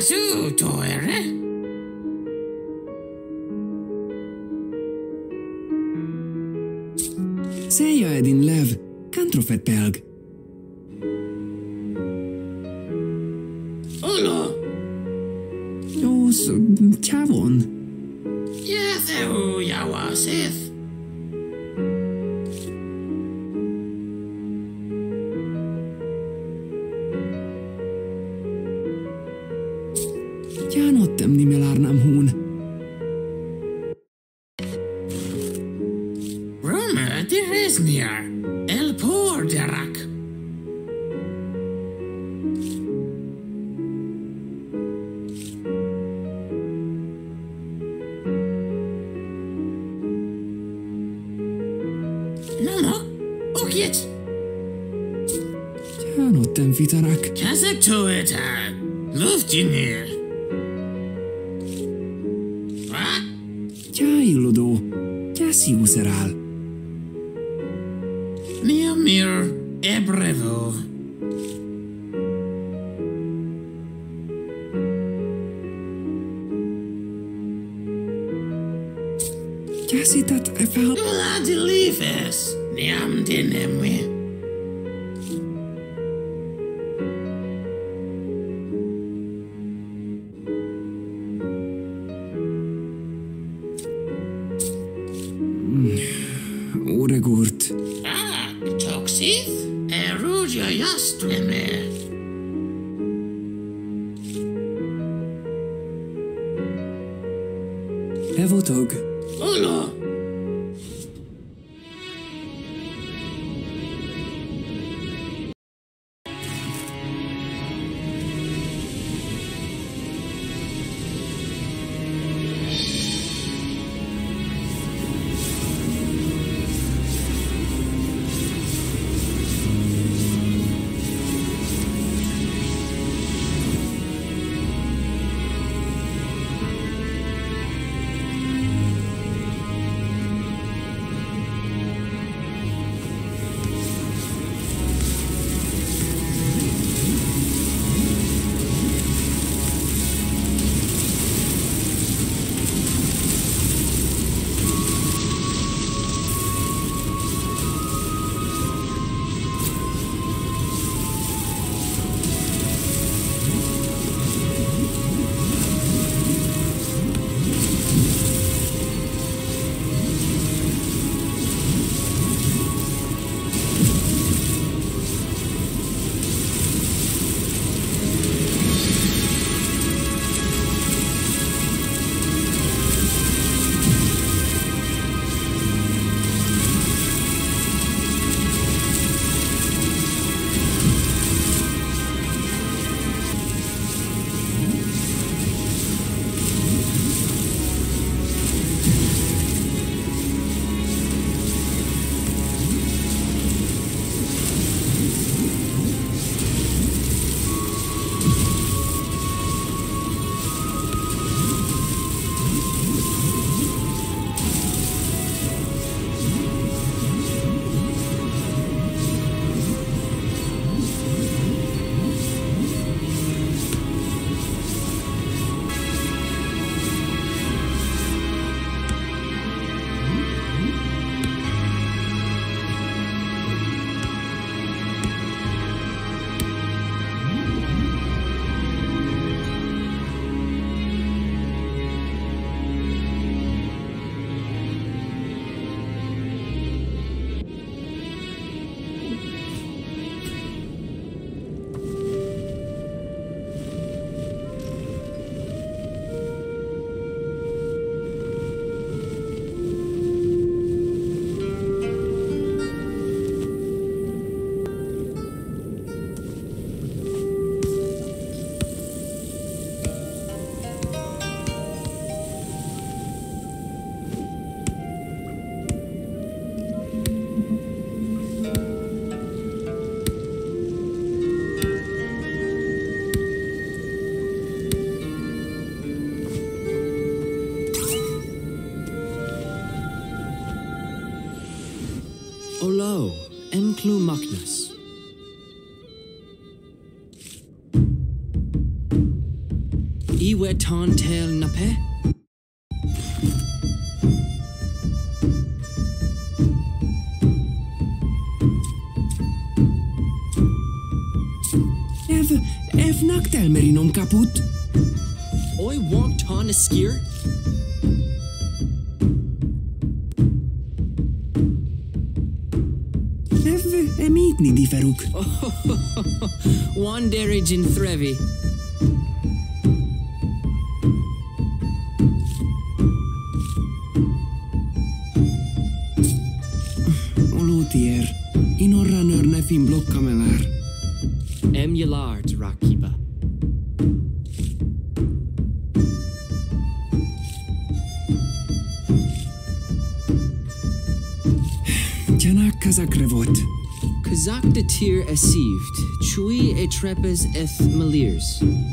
su toire? Seja edin lev, kantrofet pelg. Ebrevo. Jasi tat efal. Ula di lives, neam dinemwe. Oregurt. Vishnu Magnus. Iwe Tan Tel Nape? Ev, ev naktel merinom kaput? Oi wong tan skier? nidi Farooq. One derage in Threvi. Olutier, in orranörne fin blokkamelar. Em yalarj. Esived, chui e trepes eth malirs.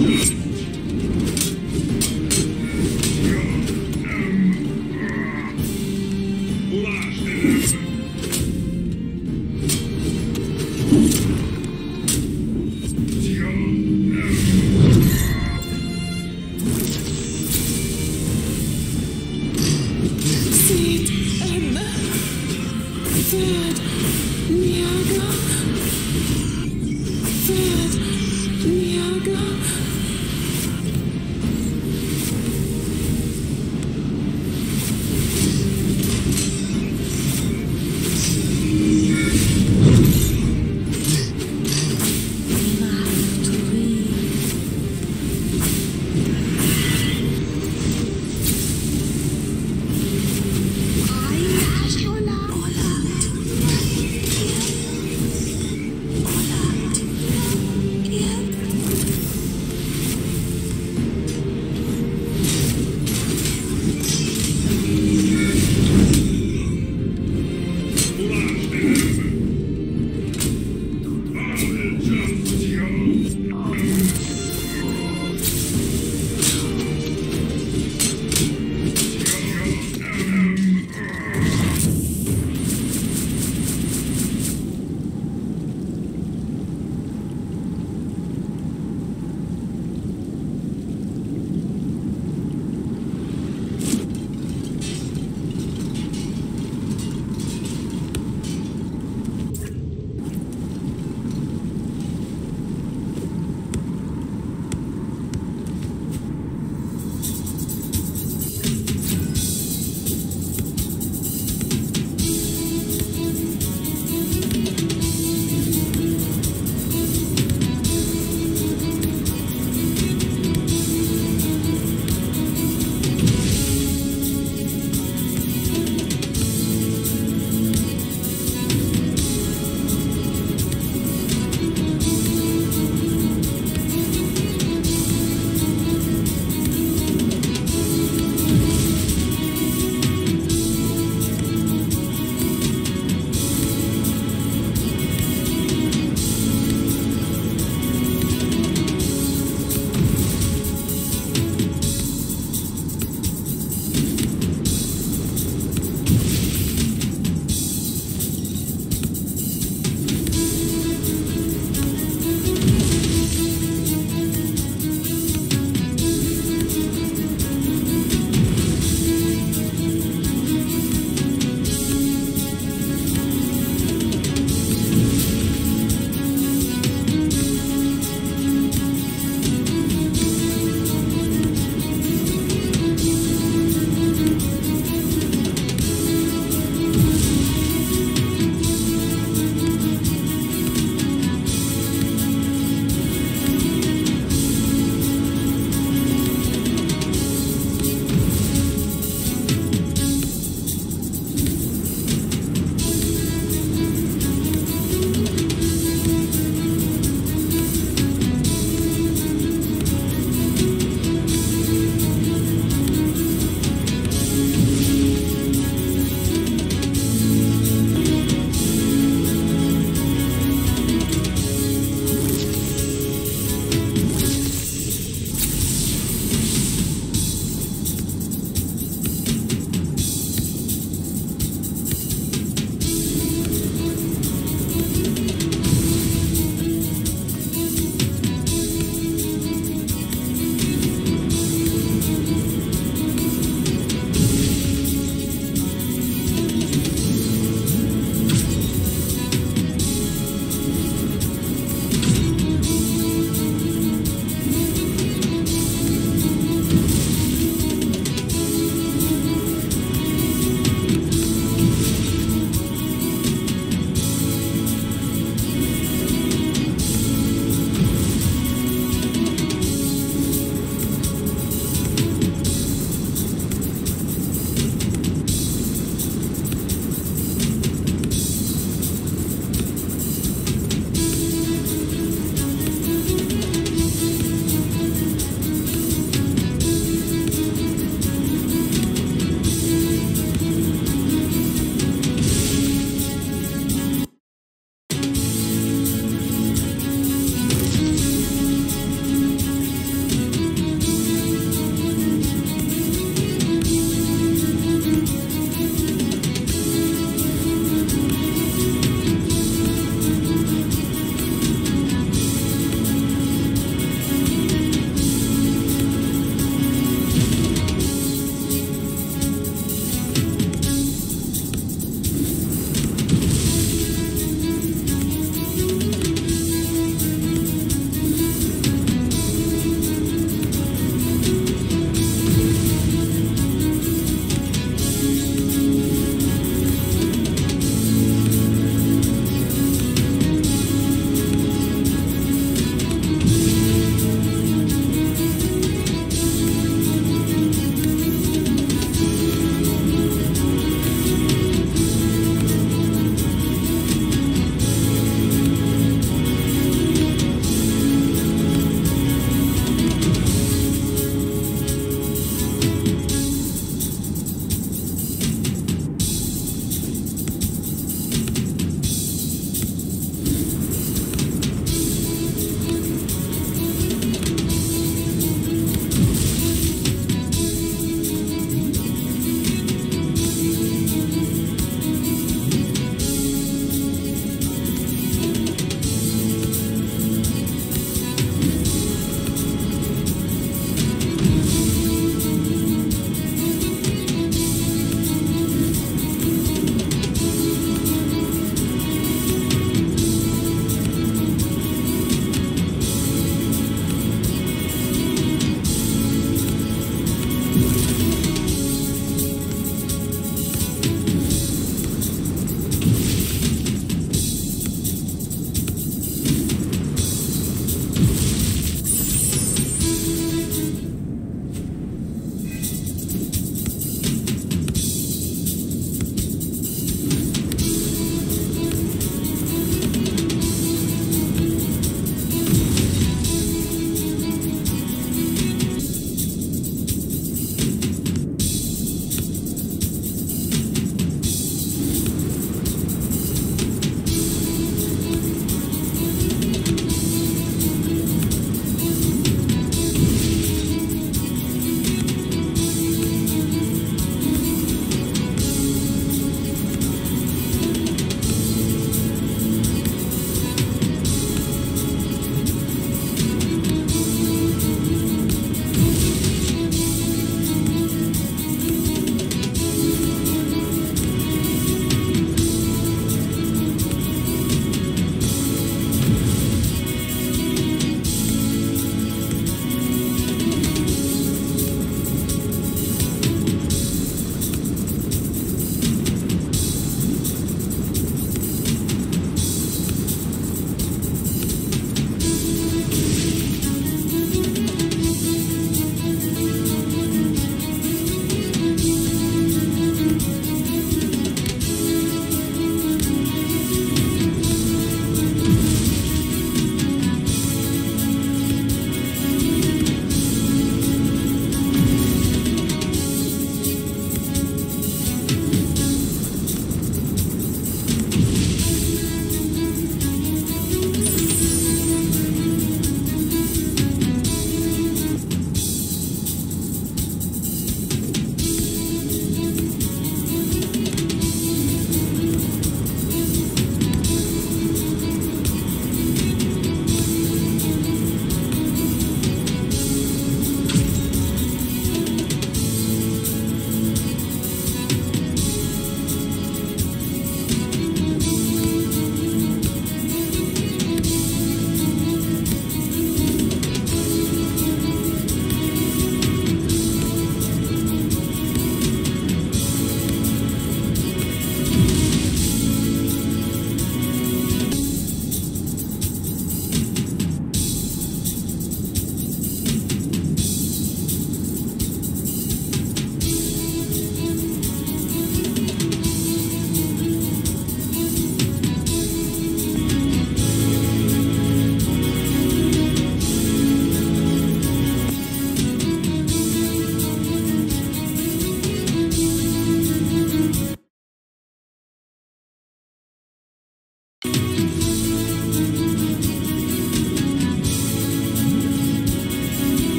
Yes.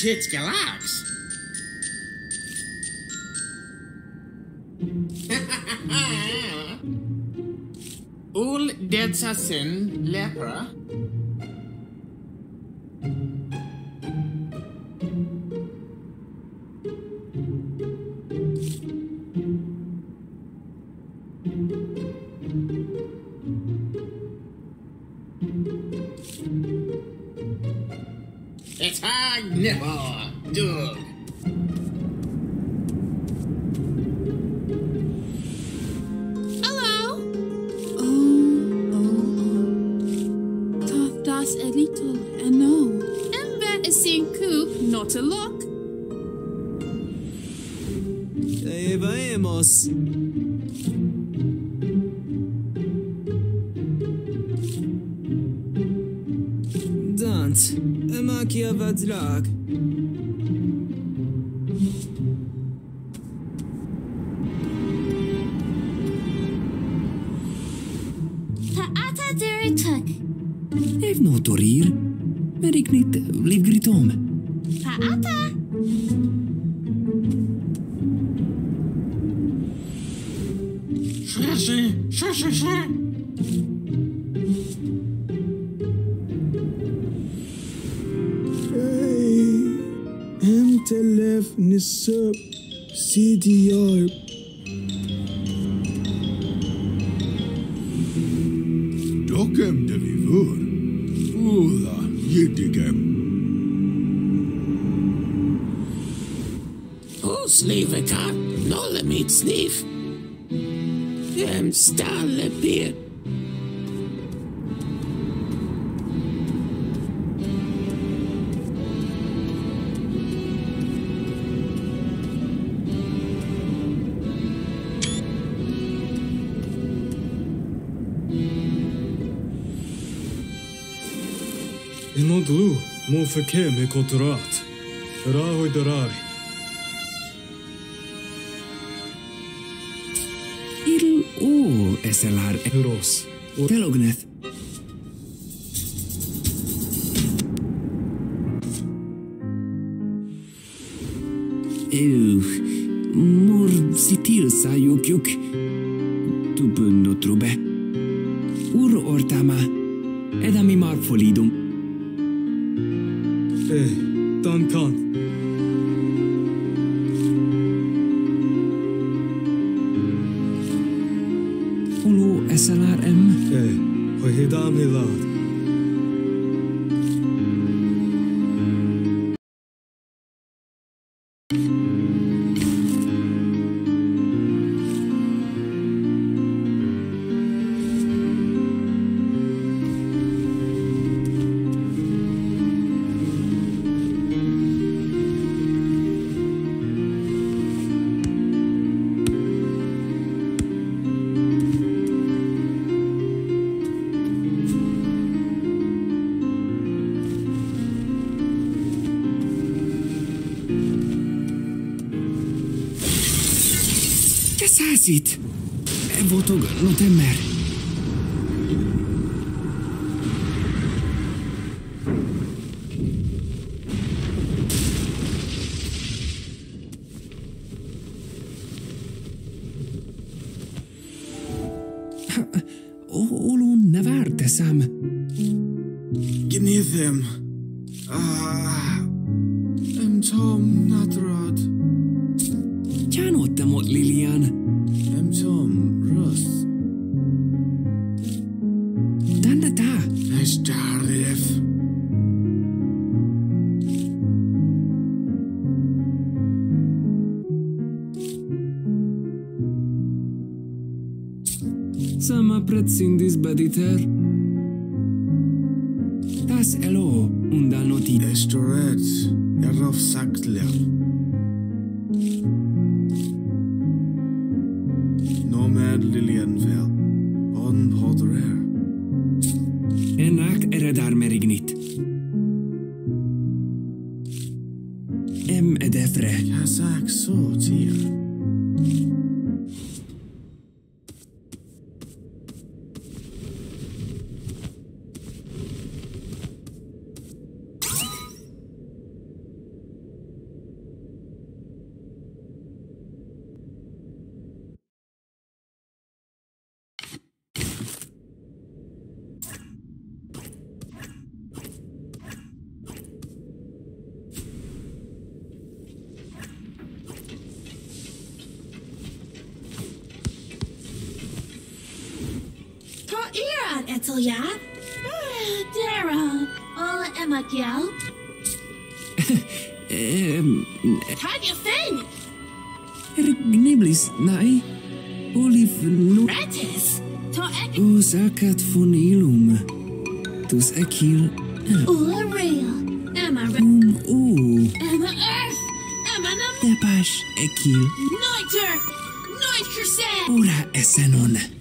Keep it shit galax. Ul detsasin It's a nipple, Doug. Hallo? Oh, oh, oh. Toch, dat is een little en no. En wat is zijn koop, not a lock? Ahí vamos. Makia Osliveka, nolle mitt sniff. Dem stalle bir. Enodlu, mo feke me kotrat. Rahoi SLR rossz. Telogneth. Ő, morzitil szájukjuk, tupön notrube. Urro ortama, edami marfolidum. é En wordt ook nog. Pas elo unda noti. Estoret, erof saktler. Nomad Lilienvel, on podrer. Enak eredar merignit. M. edefre. Kazak so tia. faz aquilo? Noiter! Noiter Ora, essa nona.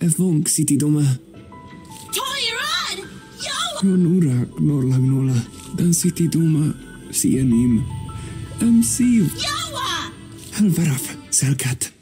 Evonc siti doma. Tony, run! Yo! Ronura, nor lagnola, dan siti doma, si anim. Am siv. Yoa! Halvaraf, selkat.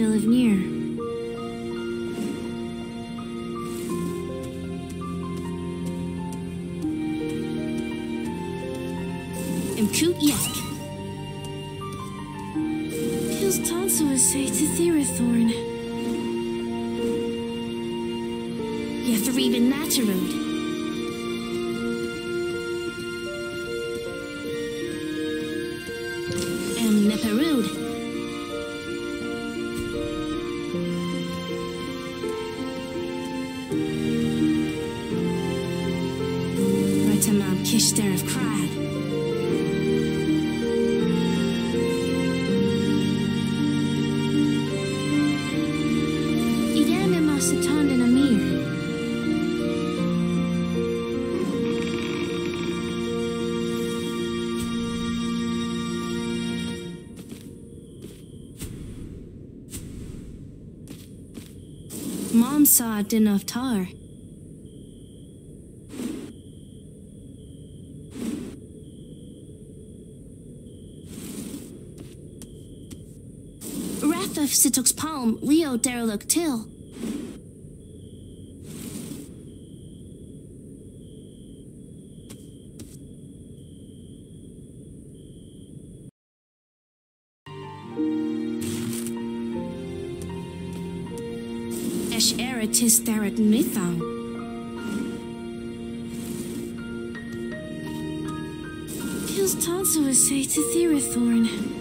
Amiv de Livnir. Imkut Yek. Pils Tonsu is say to Therathorn. Yethrib and Natarud. Saw of Tar. Wrath of Sitok's palm, Leo Derelict Till. Era tis therat mithau. Kills Tonso is say to Therathorn.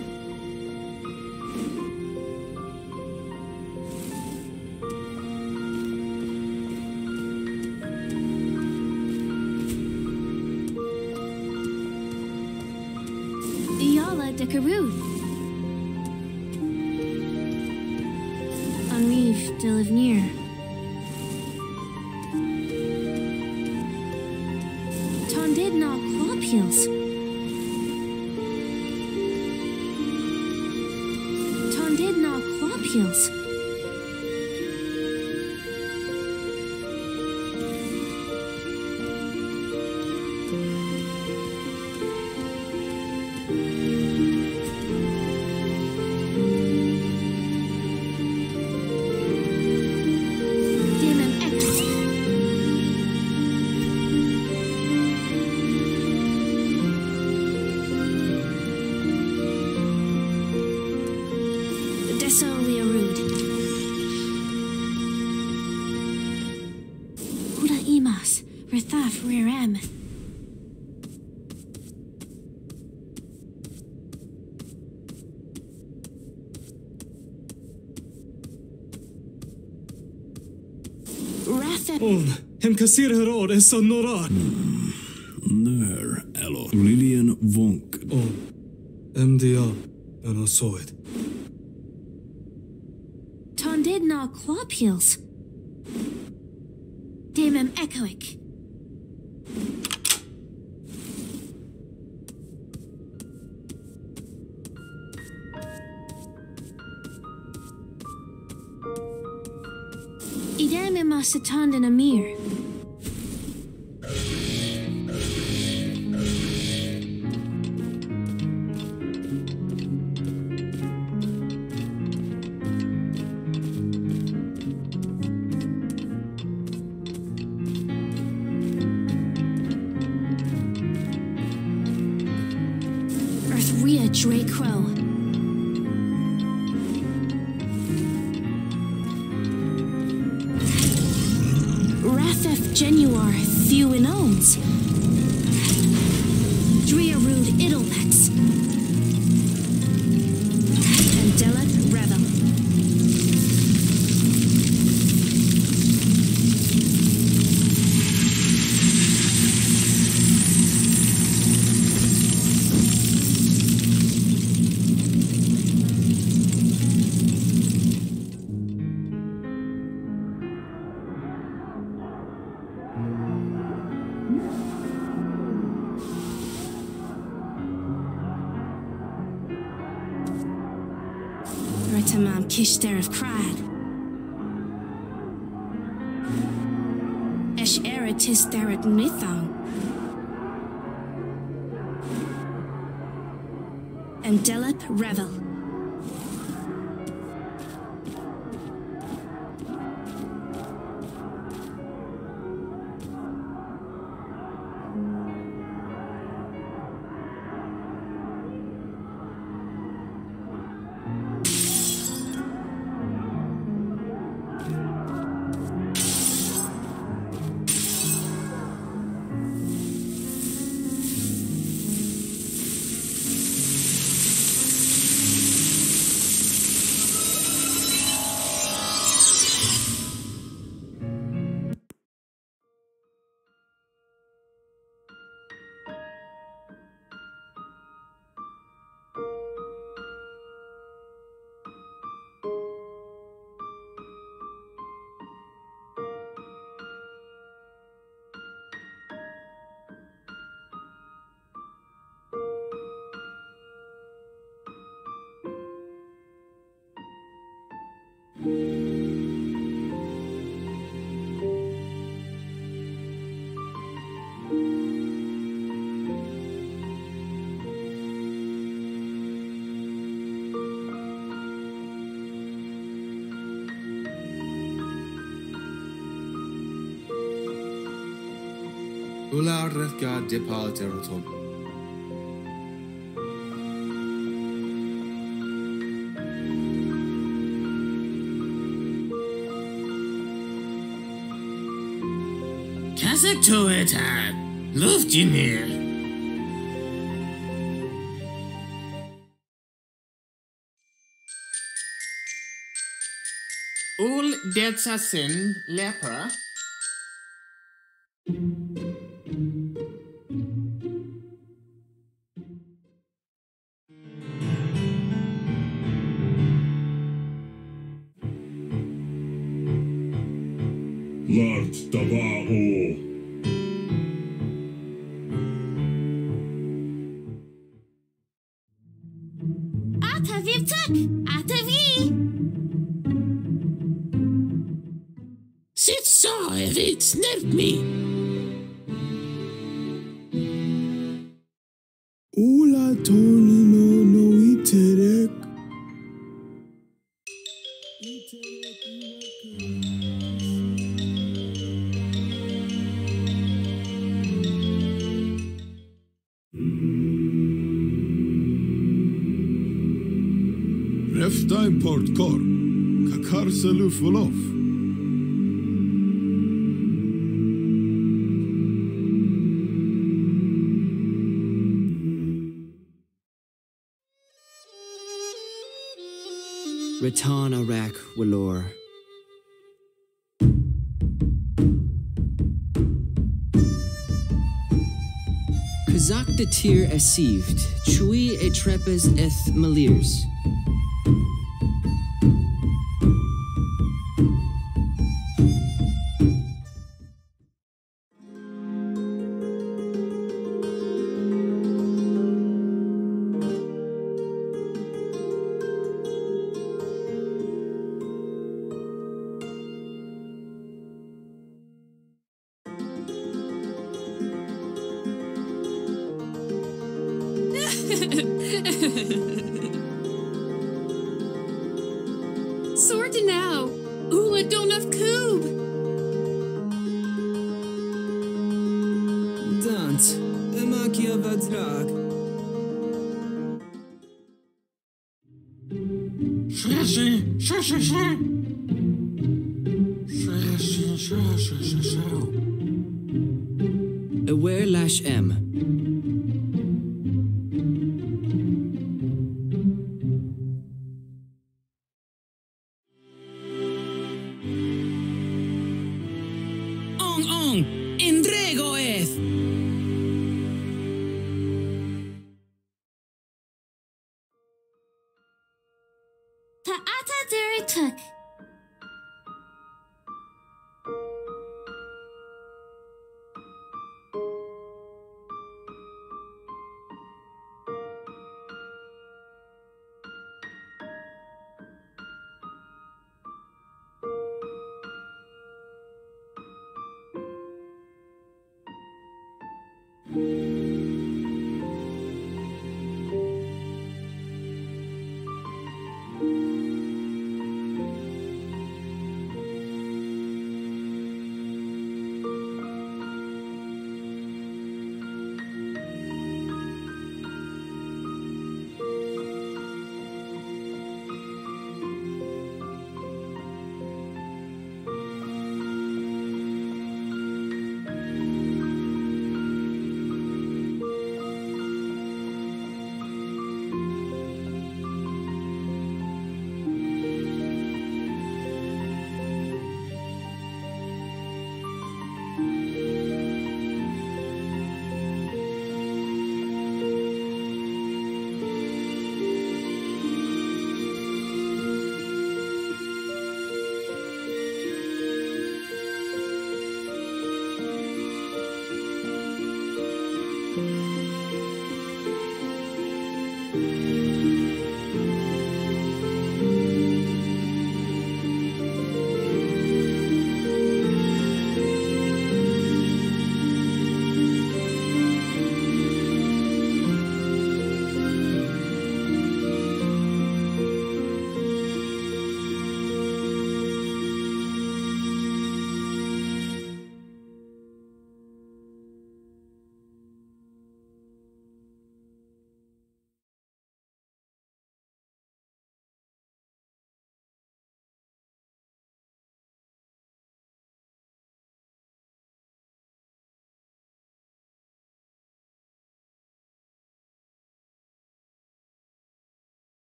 On, hem kasir herod es sonorar. Nör, elo. Lilian Vonk. On, MDA, en osoid. Tondid na Quapils. Earthria Dracro. Ratheth Genuar Thewinones. Driarud Idlepex. And Redgar Dipal Derotom. Kassektoetat. Luftgenier. Ul detsasin leper. Ratan Arak Walor. Kazak de tir esived, chui e trepes eth malirs.